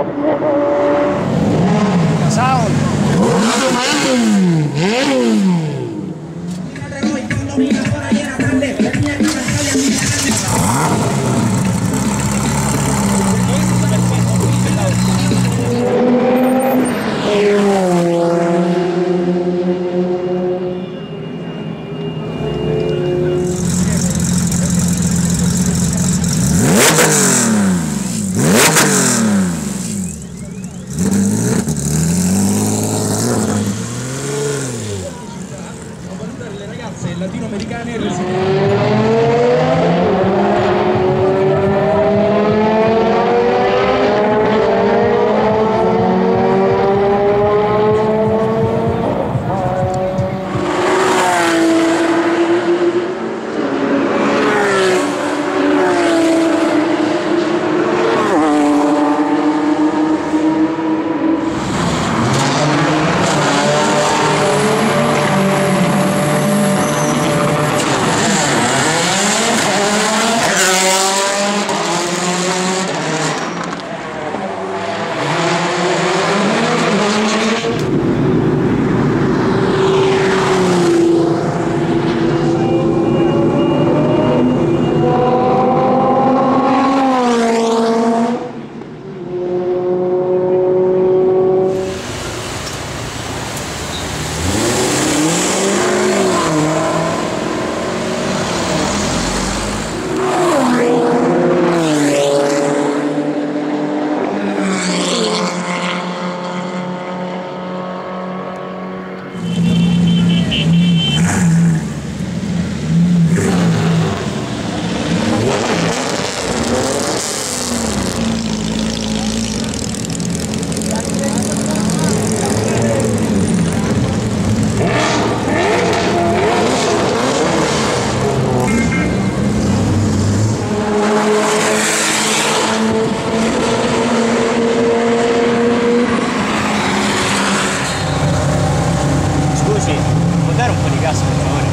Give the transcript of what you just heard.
Oh, sì, può dare un po' di gas per favore?